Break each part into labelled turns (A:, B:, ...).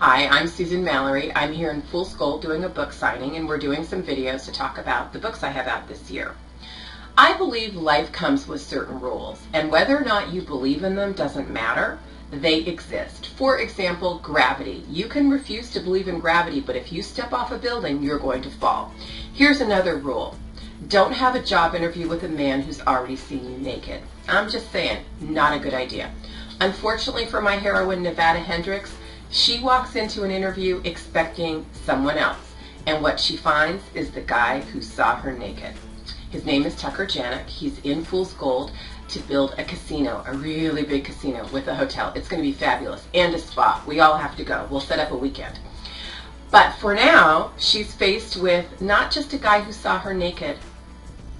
A: Hi, I'm Susan Mallery. I'm here in Fool's Gold doing a book signing, and we're doing some videos to talk about the books I have out this year. I believe life comes with certain rules, and whether or not you believe in them doesn't matter. They exist. For example, gravity. You can refuse to believe in gravity, but if you step off a building, you're going to fall. Here's another rule. Don't have a job interview with a man who's already seen you naked. I'm just saying, not a good idea. Unfortunately for my heroine, Nevada Hendrix, she walks into an interview expecting someone else, and what she finds is the guy who saw her naked. His name is Tucker Janack. He's in Fool's Gold to build a casino, a really big casino with a hotel. It's going to be fabulous. And a spa. We all have to go. We'll set up a weekend. But for now, she's faced with not just a guy who saw her naked,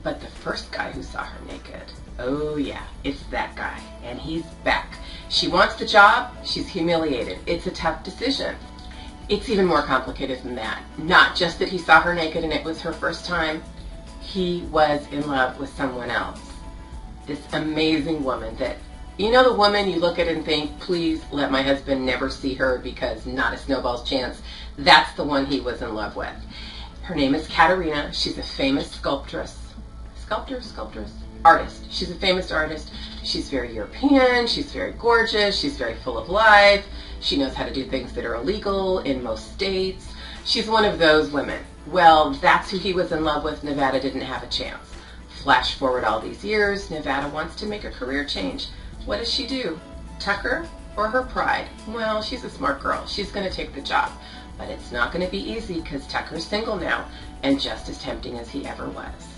A: but the first guy who saw her naked. Oh yeah, it's that guy. And he's back. She wants the job, she's humiliated. It's a tough decision. It's even more complicated than that. Not just that he saw her naked and it was her first time, he was in love with someone else. This amazing woman that, you know the woman you look at and think, please let my husband never see her because not a snowball's chance. That's the one he was in love with. Her name is Katerina. She's a famous sculptress. Sculptor, sculptress, artist. She's a famous artist. She's very European. She's very gorgeous. She's very full of life. She knows how to do things that are illegal in most states. She's one of those women. Well, that's who he was in love with. Nevada didn't have a chance. Flash forward all these years, Nevada wants to make a career change. What does she do? Tucker or her pride? Well, she's a smart girl. She's going to take the job. But it's not going to be easy because Tucker's single now and just as tempting as he ever was.